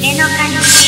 que no canto.